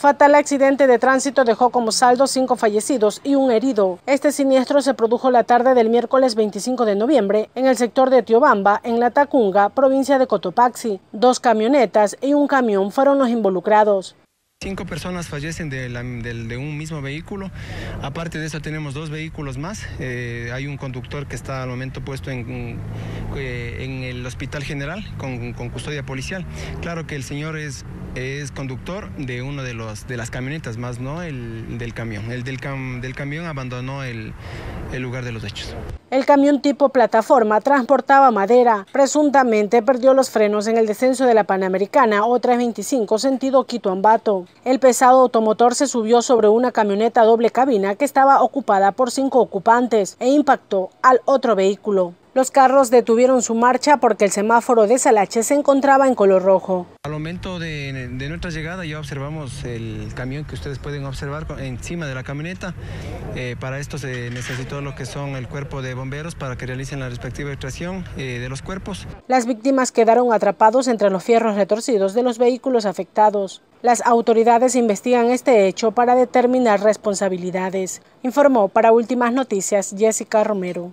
Fatal accidente de tránsito dejó como saldo cinco fallecidos y un herido. Este siniestro se produjo la tarde del miércoles 25 de noviembre en el sector de Tiobamba, en la Tacunga, provincia de Cotopaxi. Dos camionetas y un camión fueron los involucrados. Cinco personas fallecen de, un mismo vehículo. Aparte de eso tenemos dos vehículos más. Eh, hay un conductor que está al momento puesto en, eh, el hospital general con, custodia policial. Claro que el señor es, conductor de uno de, las camionetas, más no el del camión. El del, del camión abandonó el, el lugar de los hechos. El camión tipo plataforma transportaba madera. Presuntamente perdió los frenos en el descenso de la Panamericana o 325 sentido Quito-Ambato. El pesado automotor se subió sobre una camioneta doble cabina que estaba ocupada por cinco ocupantes e impactó al otro vehículo. Los carros detuvieron su marcha porque el semáforo de Salache se encontraba en color rojo. Al momento de, nuestra llegada ya observamos el camión que ustedes pueden observar encima de la camioneta. Eh, para esto se necesitó lo que son el cuerpo de bomberos para que realicen la respectiva extracción eh, de los cuerpos. Las víctimas quedaron atrapados entre los fierros retorcidos de los vehículos afectados. Las autoridades investigan este hecho para determinar responsabilidades, informó para Últimas Noticias Jessica Romero.